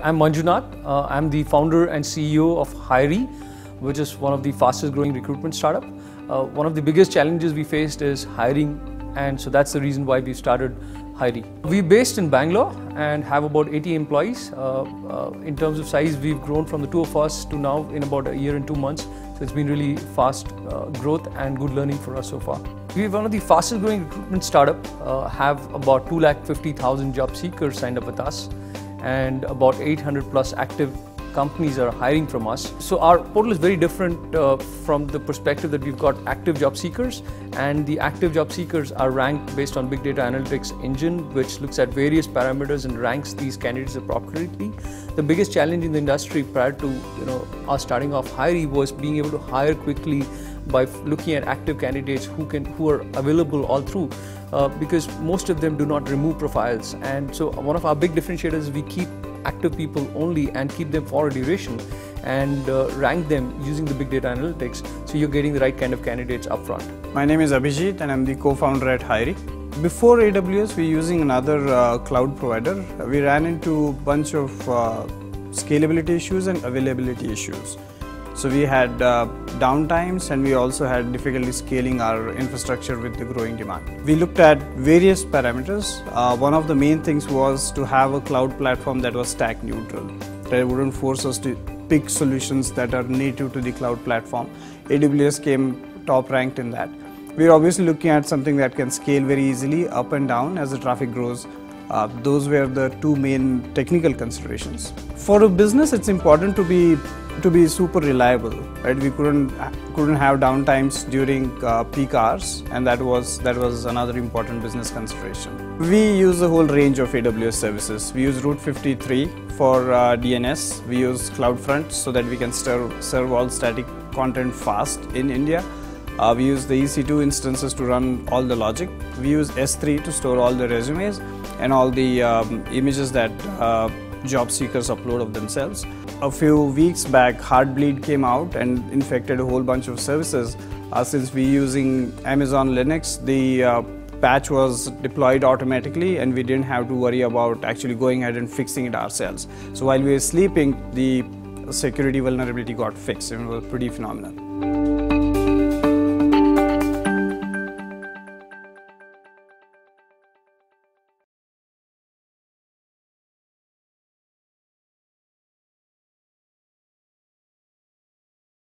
I'm Manjunath. Uh, I'm the founder and CEO of Hiree, which is one of the fastest growing recruitment startup. Uh, one of the biggest challenges we faced is hiring, and so that's the reason why we started Hiree. We're based in Bangalore and have about 80 employees. Uh, uh, in terms of size, we've grown from the two of us to now in about a year and two months. So it's been really fast uh, growth and good learning for us so far. We're one of the fastest growing recruitment startup. Uh, have about 2,50,000 job seekers signed up with us and about 800 plus active companies are hiring from us. So our portal is very different uh, from the perspective that we've got active job seekers and the active job seekers are ranked based on big data analytics engine which looks at various parameters and ranks these candidates appropriately. The biggest challenge in the industry prior to you know starting off Hiree was being able to hire quickly by looking at active candidates who can who are available all through uh, because most of them do not remove profiles and so one of our big differentiators is we keep active people only and keep them for a duration and uh, rank them using the big data analytics so you're getting the right kind of candidates upfront. My name is Abhijit and I'm the co-founder at Hiree. Before AWS, we were using another uh, cloud provider. We ran into a bunch of uh, scalability issues and availability issues. So we had uh, downtimes and we also had difficulty scaling our infrastructure with the growing demand. We looked at various parameters. Uh, one of the main things was to have a cloud platform that was stack neutral, that wouldn't force us to pick solutions that are native to the cloud platform. AWS came top ranked in that. We're obviously looking at something that can scale very easily up and down as the traffic grows. Uh, those were the two main technical considerations. For a business, it's important to be to be super reliable right? We couldn't couldn't have downtimes during uh, peak hours and that was that was another important business consideration. We use a whole range of aws services. We use route 53 for uh, dns we use cloudfront so that we can serve, serve all static content fast in india. Uh, we use the EC2 instances to run all the logic. We use S3 to store all the resumes and all the um, images that uh, job seekers upload of themselves. A few weeks back, Heartbleed came out and infected a whole bunch of services. Uh, since we're using Amazon Linux, the uh, patch was deployed automatically and we didn't have to worry about actually going ahead and fixing it ourselves. So while we were sleeping, the security vulnerability got fixed and it was pretty phenomenal.